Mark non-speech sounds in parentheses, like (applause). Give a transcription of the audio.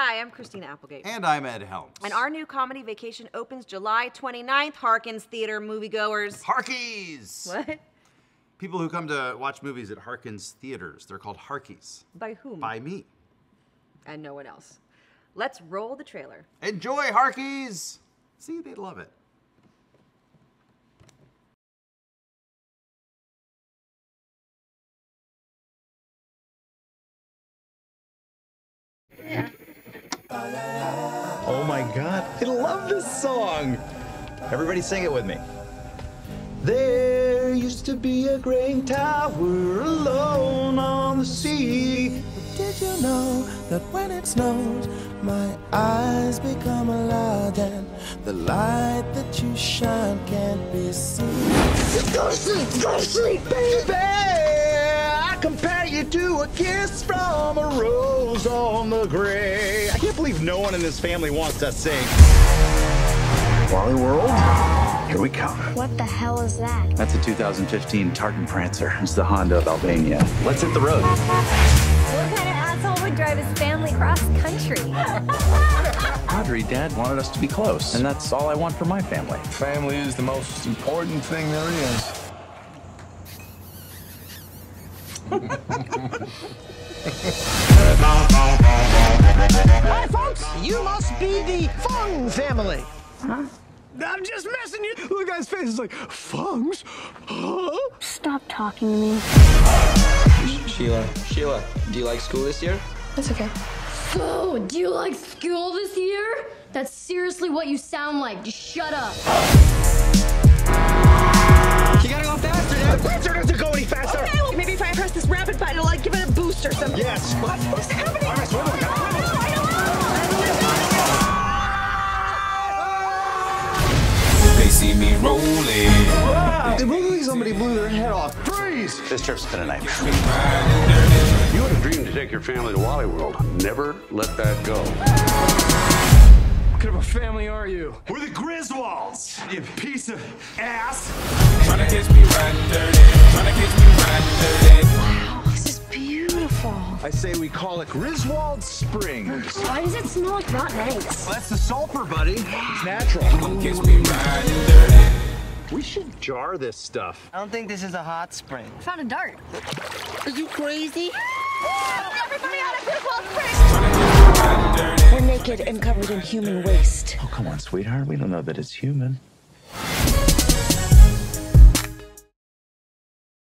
Hi, I'm Christina Applegate. And I'm Ed Helms. And our new comedy vacation opens July 29th. Harkins Theater moviegoers. Harkies! What? People who come to watch movies at Harkins theaters, they're called Harkies. By whom? By me. And no one else. Let's roll the trailer. Enjoy, Harkies! See, they love it. Oh my god, I love this song! Everybody sing it with me. There used to be a great tower alone on the sea. Did you know that when it snows, my eyes become lot and the light that you shine can't be seen? Go sleep, go sleep, baby! I compare you to a kiss from a rose on the grave. I can't believe no one in this family wants to sing. Wally World, here we come. What the hell is that? That's a 2015 Tartan Prancer. It's the Honda of Albania. Let's hit the road. What kind of asshole would drive his family cross country? (laughs) Audrey, Dad wanted us to be close, and that's all I want for my family. Family is the most important thing there is. Hi, folks. (laughs) You must be the Fung family. Huh? I'm just messing you. Look, guy's face is like, Fungs? Huh? Stop talking to me. Sheila, Sheila, do you like school this year? That's okay. So, do you like school this year? That's seriously what you sound like. Just shut up. You gotta go faster, Dad. The Prancer doesn't go any faster. Okay, well, maybe if I press this rapid button, it'll like give it a boost or something. Yes. What? What's happening? They see me rolling. Immediately somebody blew their head off. Freeze! This trip's been a nightmare. You had a dream to take your family to Wally World. Never let that go. What kind of a family are you? We're the Griswolds, you piece of ass. Beautiful. I say we call it Griswold Springs. Why does it smell like rotten eggs? That's the sulfur, buddy. It's natural. Catch me riding. We should jar this stuff. I don't think this is a hot spring. I found a dart. Are you crazy? (laughs) Everybody out of Griswold Springs! Tryna catch me riding dirty. We're naked and covered in human waste. Oh, come on, sweetheart. We don't know that it's human.